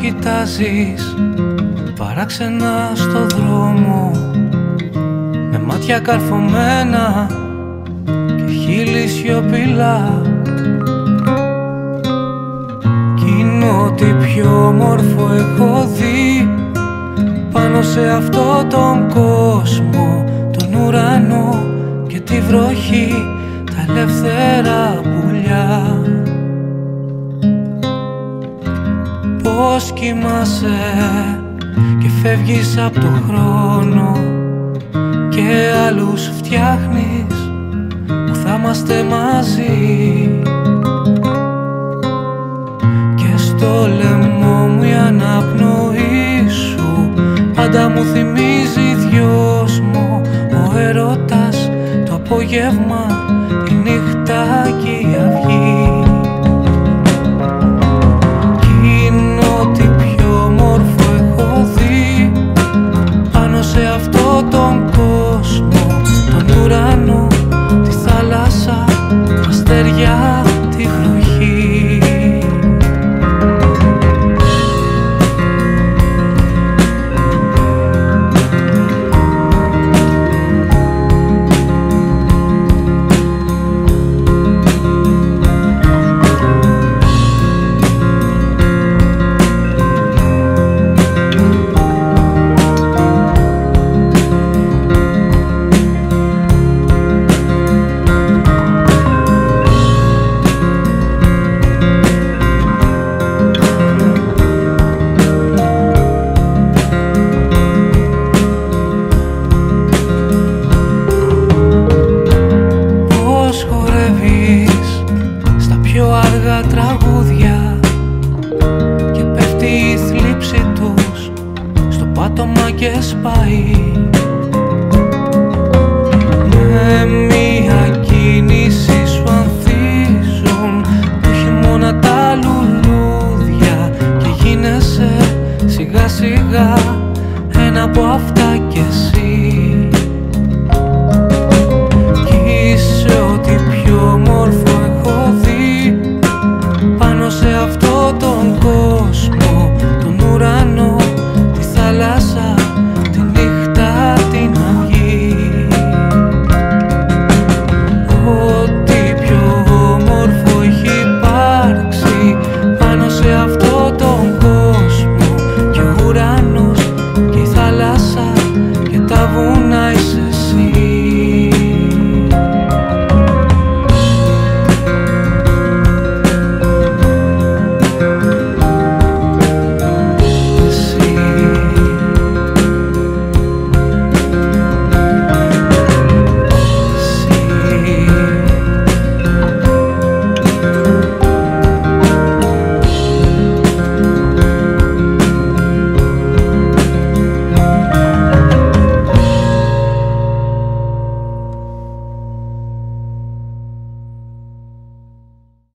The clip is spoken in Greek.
κοιτάζεις παράξενα στο δρόμο με μάτια καρφωμένα και χείλη σιωπηλά. Κι είναι ό,τι πιο όμορφο έχω δει πάνω σε αυτό τον κόσμο τον ουρανό και τη βροχή τα ελεύθερα πουλιά Πώς κοιμάσαι και φεύγεις από το χρόνο και άλλους φτιάχνεις που θα είμαστε μαζί. Και στο λαιμό μου η αναπνοή σου πάντα μου θυμίζει δυος μου ο έρωτας το απόγευμα, αυτό τον κόσμο, τον ουρανό. και σπάει. Με μια κίνηση σου ανθίζουν Όχι μόνο τα λουλούδια Και γίνεσαι σιγά σιγά ένα από αυτά κι εσύ.